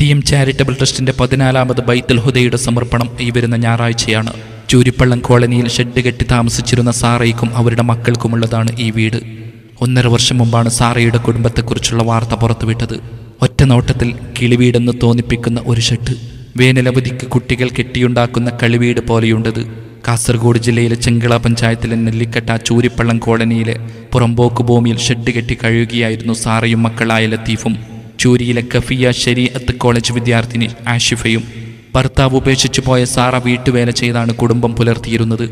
T M charitable ട്രസ്റ്റിന്റെ പതിനാലാമത് ബൈത്തുൽ ഹുദയുടെ സമർപ്പണം ഈ വരുന്ന ഞായറാഴ്ചയാണ്. ചൂരിപ്പള്ളം കോളനിയിൽ ഷെഡ് കെട്ടി താമസിച്ചിരുന്ന സാറയ്ക്കും അവരുടെ മക്കൾക്കുമുള്ളതാണ് ഈ വീട്. ഒന്നര വർഷം മുമ്പാണ് സാറയുടെ കുടുംബത്തെക്കുറിച്ചുള്ള വാർത്ത പുറത്തുവിട്ടത്. ഒറ്റ നോട്ടത്തിൽ കിളിവീടെന്ന് തോന്നിപ്പിക്കുന്ന ഒരു ഷെഡ് വേനലവധിക്ക് കുട്ടികൾ കെട്ടിയുണ്ടാക്കുന്ന കളിവീട് പോലെയുണ്ടത്. കാസർഗോഡ് ജില്ലയിലെ ചെങ്കള പഞ്ചായത്തിലെ നെല്ലിക്കട്ട ചൂരിപ്പള്ളം കോളനിയിലെ പുറമ്പോക്ക് ഭൂമിയിൽ ഷെഡ് കെട്ടി കഴിയുകയായിരുന്നു സാറയും മക്കളായ ലത്തീഫും. ചൂരിയിലെ കഫിയ ശരീഅത്ത് കോളേജ് വിദ്യാർത്ഥിനി ആഷിഫയും ഭർത്താവ് ഉപേക്ഷിച്ചു പോയ സാറ വീട്ടുവേല ചെയ്താണ് കുടുംബം പുലർത്തിയിരുന്നത്.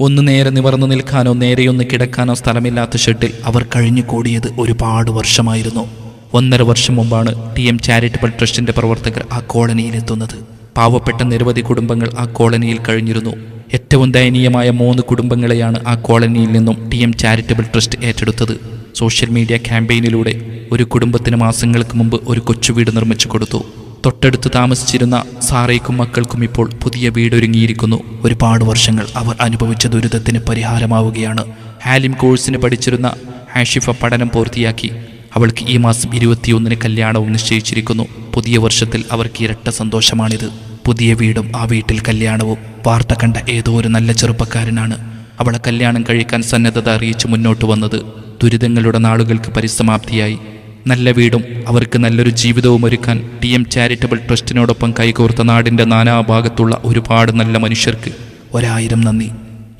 ഒന്ന് നേരെ നിവർന്നു നിൽക്കാനോ നേരെയൊന്ന് കിടക്കാനോ സ്ഥലമില്ലാത്ത ഷെട്ടിൽ അവർ കഴിഞ്ഞു കൂടിയത് ഒരുപാട് വർഷമായിരുന്നു. ഒന്നര വർഷം മുമ്പാണ് ടി എം ചാരിറ്റബിൾ ട്രസ്റ്റിന്റെ പ്രവർത്തകർ ആ കോളനിയിലെത്തുന്നത്. പാവപ്പെട്ട നിരവധി കുടുംബങ്ങൾ ആ കോളനിയിൽ കഴിഞ്ഞിരുന്നു. ഏറ്റവും ദയനീയമായ മൂന്ന് കുടുംബങ്ങളെയാണ് ആ കോളനിയിൽ നിന്നും ടി എം ചാരിറ്റബിൾ ട്രസ്റ്റ് ഏറ്റെടുത്തത്. സോഷ്യൽ മീഡിയ ക്യാമ്പയിനിലൂടെ ഒരു കുടുംബത്തിന് മാസങ്ങൾക്ക് മുമ്പ് ഒരു കൊച്ചു വീട് നിർമ്മിച്ചു കൊടുത്തു. തൊട്ടടുത്ത് താമസിച്ചിരുന്ന സാറയ്ക്കും മക്കൾക്കും ഇപ്പോൾ പുതിയ വീടൊരുങ്ങിയിരിക്കുന്നു. ഒരുപാട് വർഷങ്ങൾ അവർ അനുഭവിച്ച ദുരിതത്തിന് പരിഹാരമാവുകയാണ്. ഹാലിം കോഴ്സിന് പഠിച്ചിരുന്ന ഹാഷിഫ പഠനം പൂർത്തിയാക്കി. അവൾക്ക് ഈ മാസം ഇരുപത്തിയൊന്നിന് കല്യാണവും നിശ്ചയിച്ചിരിക്കുന്നു. പുതിയ വർഷത്തിൽ അവർക്ക് ഇരട്ട സന്തോഷമാണിത്. പുതിയ വീടും ആ വീട്ടിൽ കല്യാണവും. വാർത്ത കണ്ട ഏതോ ഒരു നല്ല ചെറുപ്പക്കാരനാണ്. അവളെ കല്യാണം കഴിക്കാൻ സന്നദ്ധത അറിയിച്ച് മുന്നോട്ട് വന്നത്. ദുരിതങ്ങളുടെ നാളുകൾക്ക് പരിസമാപ്തിയായി. നല്ല വീടും അവർക്ക് നല്ലൊരു ജീവിതവും ഒരുക്കാൻ ടി എം ചാരിറ്റബിൾ ട്രസ്റ്റിനോടൊപ്പം കൈകോർത്ത നാടിന്റെ നാനാഭാഗത്തുള്ള ഒരുപാട് നല്ല മനുഷ്യർക്ക് ഒരായിരം നന്ദി.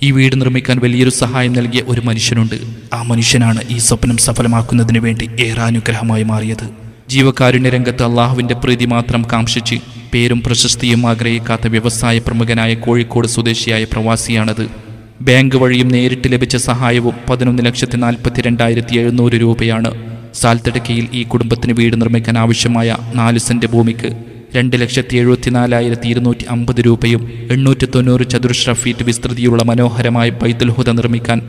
ഈ വീട് നിർമ്മിക്കാൻ വലിയൊരു സഹായം നൽകിയ ഒരു മനുഷ്യനുണ്ട്. ആ മനുഷ്യനാണ് ഈ സ്വപ്നം സഫലമാക്കുന്നതിന് വേണ്ടി ഏറെ അനുഗ്രഹമായി മാറിയത്. ജീവകാരുണ്യ രംഗത്ത് അള്ളാഹുവിന്റെ പ്രീതി മാത്രം കാംക്ഷിച്ച് പേരും പ്രശസ്തിയും ആഗ്രഹിക്കാത്ത വ്യവസായ പ്രമുഖനായ കോഴിക്കോട് സ്വദേശിയായ പ്രവാസിയാണത്. ബാങ്ക് വഴിയും നേരിട്ട് ലഭിച്ച സഹായവും പതിനൊന്ന് ലക്ഷത്തി നാൽപ്പത്തി രണ്ടായിരത്തി എഴുന്നൂറ് രൂപയാണ് സാൽത്തടക്കയിൽ ഈ കുടുംബത്തിന് വീട് നിർമ്മിക്കാൻ ആവശ്യമായ നാല് സെന്റ് ഭൂമിക്ക് രണ്ട് ലക്ഷത്തി എഴുപത്തിനാലായിരത്തി ഇരുന്നൂറ്റി അമ്പത് രൂപയും എണ്ണൂറ്റി തൊണ്ണൂറ് ചതുരശ്ര ഫീറ്റ് വിസ്തൃതിയുള്ള മനോഹരമായ ബൈത്തുൽ ഹുദ നിർമ്മിക്കാൻ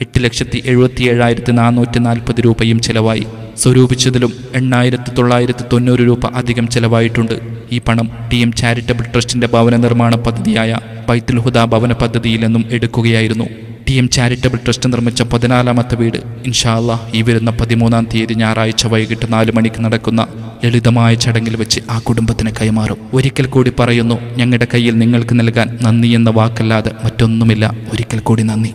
എട്ട് ലക്ഷത്തി എഴുപത്തി ഏഴായിരത്തി നാനൂറ്റി നാൽപ്പത് രൂപയും ചിലവായി. സ്വരൂപിച്ചതിലും എണ്ണായിരത്തി തൊള്ളായിരത്തി തൊണ്ണൂറ് രൂപ അധികം ചിലവായിട്ടുണ്ട്. ഈ പണം ടി എം ചാരിറ്റബിൾ ട്രസ്റ്റിന്റെ ഭവന നിർമ്മാണ പദ്ധതിയായ ബൈത്തുൽ ഹുദ ഭവന പദ്ധതിയിൽ നിന്നും എടുക്കുകയായിരുന്നു. ടി എം ചാരിറ്റബിൾ ട്രസ്റ്റ് നിർമ്മിച്ച പതിനാലാമത്തെ വീട്. ഇൻഷാല്ല ഈ വരുന്ന പതിമൂന്നാം തീയതി ഞായറാഴ്ച വൈകിട്ട് നാല് മണിക്ക് നടക്കുന്ന ലളിതമായ ചടങ്ങിൽ വെച്ച് ആ കുടുംബത്തിന് കൈമാറും. ഒരിക്കൽ കൂടി പറയുന്നു ഞങ്ങളുടെ കയ്യിൽ നിങ്ങൾക്ക് നൽകാൻ നന്ദി എന്ന വാക്കല്ലാതെ മറ്റൊന്നുമില്ല. ഒരിക്കൽ കൂടി നന്ദി.